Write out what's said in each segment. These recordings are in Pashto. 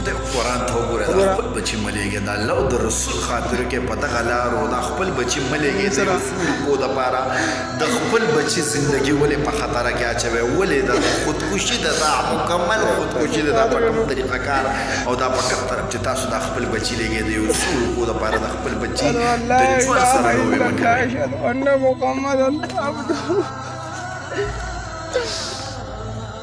خدای قرآن ته وګوره دا خپل بچی ملېږي دا الله او د رسول خاطر کې په دغه لار او دا خپل بچی ملېږي د رسول کو د پاره د خپل بچی زندگی ولې په خطر کې اچوي ولې د خودکشي د دا مکمل خودکشي د دا په کوم طریقه کار او دا په کوم طرف چې تاسو د خپل بچی لېږي د رسول کو د پاره د خپل بچی د ژوند سره لوبې مکوي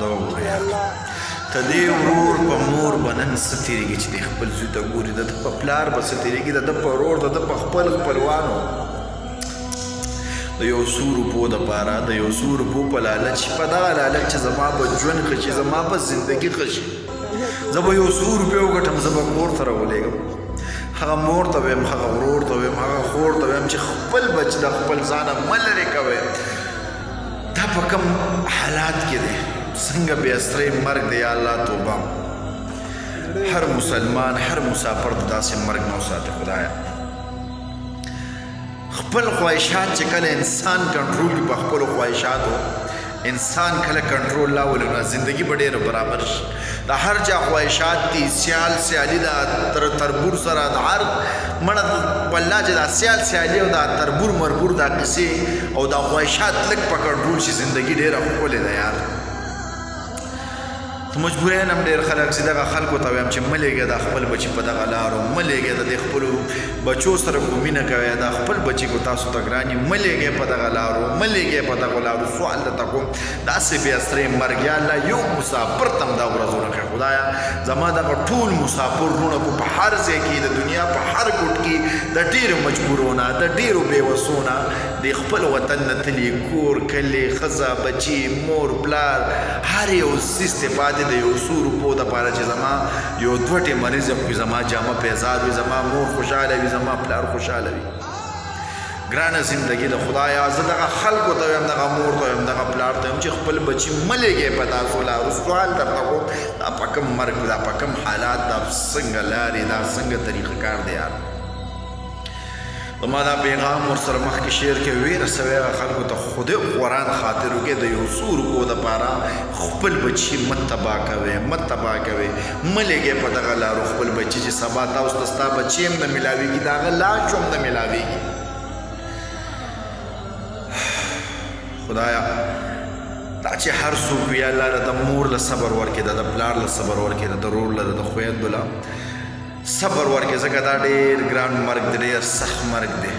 دا وګوره یار ته دې ورور په مور به نن څه تېرېږي چې د خپل زوی ته ګوري د ده په پلار به څه تېرېږي د ده په ورور د ده په خپل خپلوانو د یو څو روپو دپاره د یو څو روپو په لالچ په دغه لالچ چې زما به ژوند ښه شي زما به زندګي ښه شي زه به یو څو روپۍ وګټم زه به کور ته راولېږم هغه مور ته ویم هغه ورور ته ویم هغه خور ته ویم چې خپل بچ د خپل ځانه مه لرې کوئ دا په کوم حالات کې دی څنګه بې استرې مرګ دی یا الله توبه هر مسلمان هر مسافر د داسې مرګ نه وساتي خدایه خپل خواهشات چې کله انسان کنټرول کړي په خپلو خواهشاتو انسان کله کنټرول لا ولونه زندگی به ډېره برابر شي د هر چا خواهشات دي سیال سیالي ده تر تربور سره د هر مړه والله چې دا سیال سیالي او دا تربور مربور دا قصې او دا خواهشات لږ په کنټرول شي زندگی ډېره ښکلې ده یار ته مجبور یې نم ډېر خلک چې دغه خلکو ته وایم چې ملېږه دا خپل بچي په دغه لارو ملېږه د دې خپل بچو سره کو مینه کوي دا خپل بچي کو تاسو ته ګراني ملېږه په دغه لارو ملېږه په دغه لارو سوال د تکو داسې بیا سرې مرګیا لا یو مسافر تم دا ورځ ورکه خدایا زما دغه ټول مسافر رونه کو په هر ځای کې د دنیا په هر ګټ کې د ډیرو مجبورونه د ډیرو بیوسونه د خپل وطن نه تلی کور کلی خزا بچی مور پلار هر یو سیس ته پاتې د یو سور په د پاره چې زما یو دوټه مریض په زما جامه پیزار وي زما مور خوشاله وي زما پلار خوشاله وي ګرانه زندګی د خدایا زه دغه خلکو ته وایم دغه مور ته وایم دغه پلار ته وایم چې خپل بچي مه لېږئ په داسو لارو سوال درته کوم دا په کوم مرګ دا په کوم حالات دا څنګه لارې دا څنګه طریقه کار دی یار زما دا پیغام ورسره مخکې شعر کې ویره سوی هغه خلکو ته خدای قرآن خاطر وکړي د یو څو روپو دپاره خپل بچي مه تباه کوئ مه تباه کوئ مه لېږئ په دغه لارو خپل بچي چې سبا تاسو ته ستا بچی هم نه ملاوېږي د هغه لاچو هم نه ملاوېږي خدایا دا چې هر څوک وي الله د مور له صبر ورکړي د پلار له صبر ورکړي د ورور له د خویندو له صبر ورکړي ځکه دا ډېر ګران مرګ دی ډېر سخت مرګ دی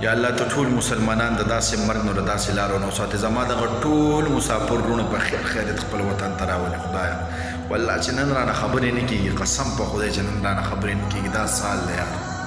یا الله ته ټول مسلمانان د داسې مرګ نو داسې لارو نو ساتي زما د ټول مسافر رونه په خیر خیرت خپل وطن ته راولې خدایا والله چې نن رانه خبرې نه کیږي قسم په خدای چې نن رانه خبرې نه کیږي دا سال دی یار